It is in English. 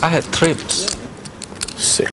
I had trips. Sick.